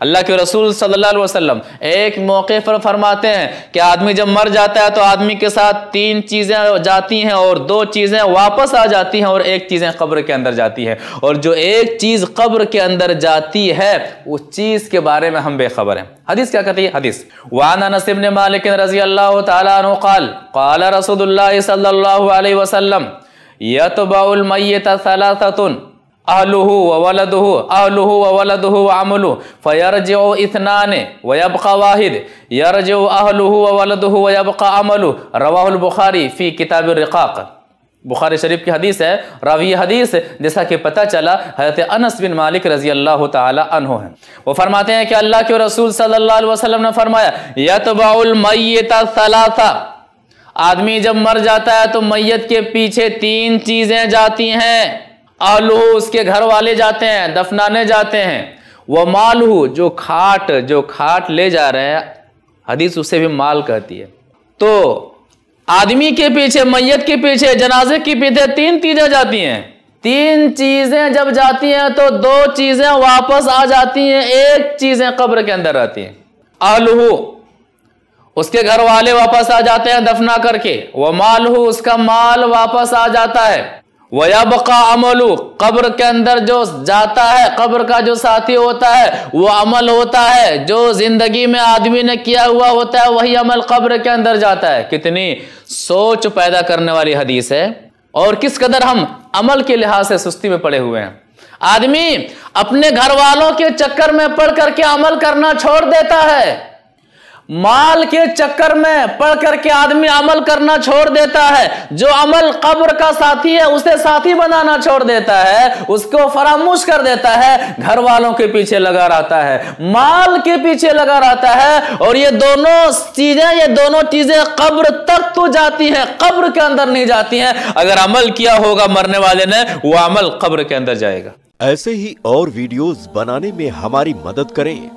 अल्लाह के रसूल सल्लल्लाहु अलैहि वसल्लम एक मौके पर फरमाते हैं कि आदमी जब मर जाता है तो आदमी के साथ तीन चीज़ें जाती हैं और दो चीज़ें वापस आ जाती हैं और एक चीज़ें कब्र के अंदर जाती हैं। और जो एक चीज़ कब्र के अंदर जाती है, उस चीज़ के बारे में हम बेखबर हैं। हदीस क्या कहती है? हदीस। वाना नसीब ने मालिक रज़ी अल्लाह तआल काल रसूलुल्लाह सल्लल्लाहु अलैहि वसल्लम, यतबाउल मय्यत सलासतुन। अहलुहु वलदुहु अहलुहु वलदुहु अमलु फयरजिउ इथनाने व यबqa वाहिद यरजिउ अहलुहु वलदुहु व यबqa अमलु रवाहुल बुखारी फ़ी किताब रिकाक बुखारी शरीफ की हदीस है रावी हदीस जैसा कि पता चला हज़रत अनस बिन मालिक रज़ी अल्लाह तहो हैं वो फरमाते हैं कि अल्लाह के रसूल सल्लल्लाहु अलैहि वसल्लम ने फरमाया यतबाउल मय्यत सलासा आदमी जब मर जाता है तो मैयत के पीछे तीन चीज़ें जाती हैं आलू उसके घर वाले जाते हैं, दफनाने जाते हैं। वह मालू जो खाट जो खाट ले जा रहे हैं, हदीस उसे भी माल कहती है। तो आदमी के पीछे, मैयत के पीछे, जनाजे के पीछे तीन चीज़ें जाती हैं। तीन चीज़ें जब जाती हैं तो दो चीज़ें वापस आ जाती हैं, एक चीज़ें कब्र के अंदर रहती हैं। आलू, उसके घर वाले वापस आ जाते हैं दफना करके। वह माल हो उसका माल वापस आ जाता है। वयाबका अमलू, कब्र के अंदर जो जाता है, कब्र का जो साथी होता है, वो अमल होता है। जो ज़िंदगी में आदमी ने किया हुआ होता है, वही अमल कब्र के अंदर जाता है। कितनी सोच पैदा करने वाली हदीस है। और किस कदर हम अमल के लिहाज से सुस्ती में पड़े हुए हैं। आदमी अपने घर वालों के चक्कर में पड़ करके अमल करना छोड़ देता है। माल के चक्कर में पढ़ करके आदमी अमल करना छोड़ देता है। जो अमल कब्र का साथी है, उसे साथी बनाना छोड़ देता है, उसको फरामोश कर देता है घर वालों के पीछे लगा रहता है, माल के पीछे लगा रहता है। और ये दोनों चीज़ें, ये दोनों चीज़ें कब्र तक तो जाती हैं, कब्र के अंदर नहीं जाती हैं। अगर अमल किया होगा मरने वाले ने, वो अमल कब्र के अंदर जाएगा। ऐसे ही और वीडियोस बनाने में हमारी मदद करें।